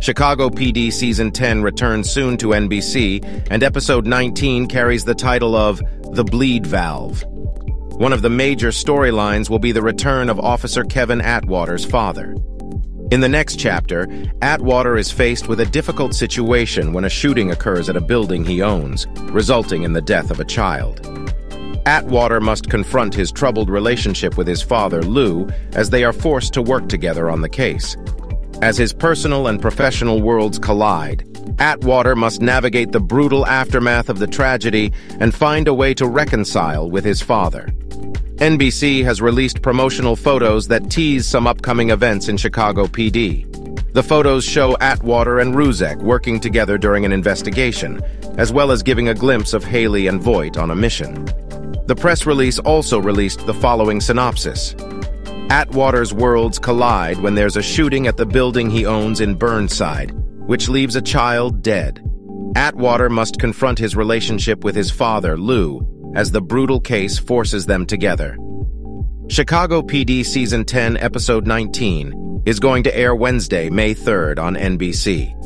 Chicago PD Season 10 returns soon to NBC, and Episode 19 carries the title of The Bleed Valve. One of the major storylines will be the return of Officer Kevin Atwater's father. In the next chapter, Atwater is faced with a difficult situation when a shooting occurs at a building he owns, resulting in the death of a child. Atwater must confront his troubled relationship with his father, Lou, as they are forced to work together on the case. As his personal and professional worlds collide, Atwater must navigate the brutal aftermath of the tragedy and find a way to reconcile with his father. NBC has released promotional photos that tease some upcoming events in Chicago PD. The photos show Atwater and Ruzek working together during an investigation, as well as giving a glimpse of Hailey and Voight on a mission. The press release also released the following synopsis. Atwater's worlds collide when there's a shooting at the building he owns in Burnside, which leaves a child dead. Atwater must confront his relationship with his father, Lou, as the brutal case forces them together. Chicago PD Season 10, Episode 19 is going to air Wednesday, May 3rd on NBC.